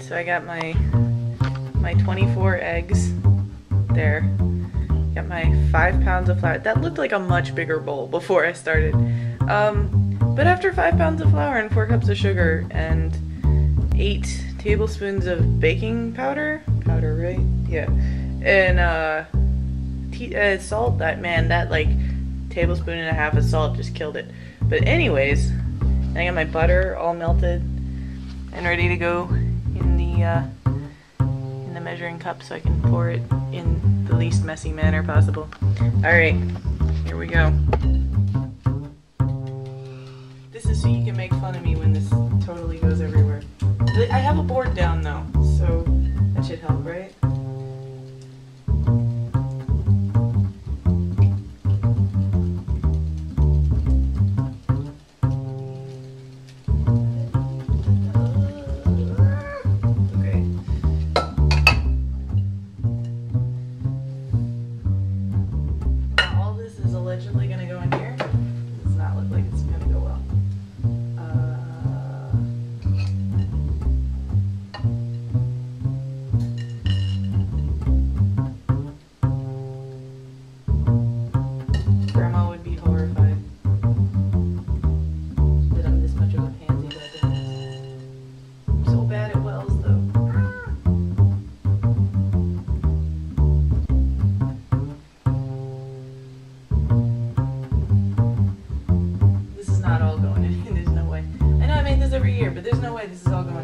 So I got my my 24 eggs there. Got my five pounds of flour. That looked like a much bigger bowl before I started. Um, but after five pounds of flour and four cups of sugar and eight tablespoons of baking powder, powder, right? Yeah, and uh, uh, salt. That man, that like tablespoon and a half of salt just killed it. But anyways, I got my butter all melted and ready to go uh, in the measuring cup so I can pour it in the least messy manner possible. All right, here we go. This is so you can make fun of me when this totally goes everywhere. I have a board down though, so that should help, right?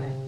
This is